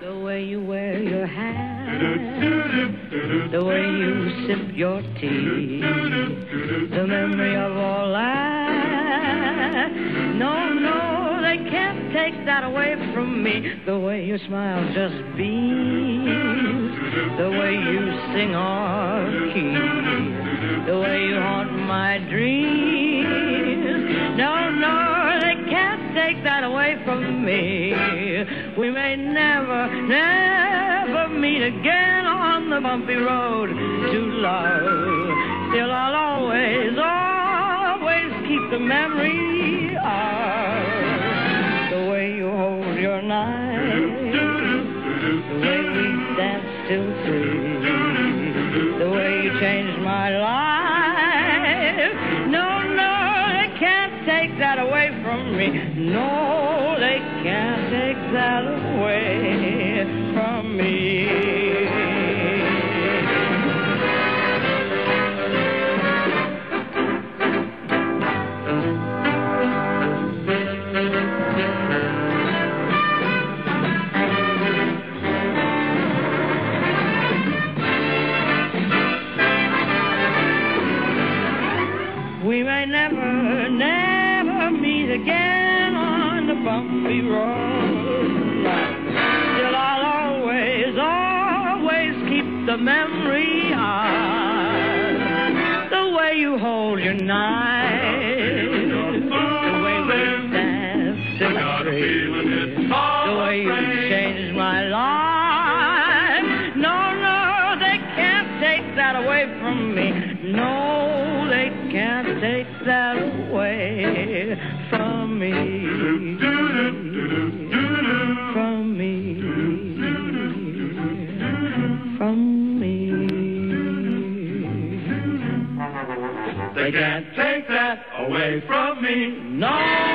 The way you wear your hat, the way you sip your tea, the memory of all that. No, no, they can't take that away from me. The way your smile just beams, the way you sing off key, the way you haunt my dreams. Me. We may never, never meet again on the bumpy road to love. Still, I'll always, always keep the memory of the way you hold your knife, the way we dance till three, the way you changed my life. No, no, they can't take that away from me. No, that away from me. We may never, never meet again bumpy road. Still, I'll always, always keep the memory of the way you hold your knife, the way we dance in the street, the way you changed my life. No, no, they can't take that away from me. No, they can't take that away from me. They can't take that away from me. No.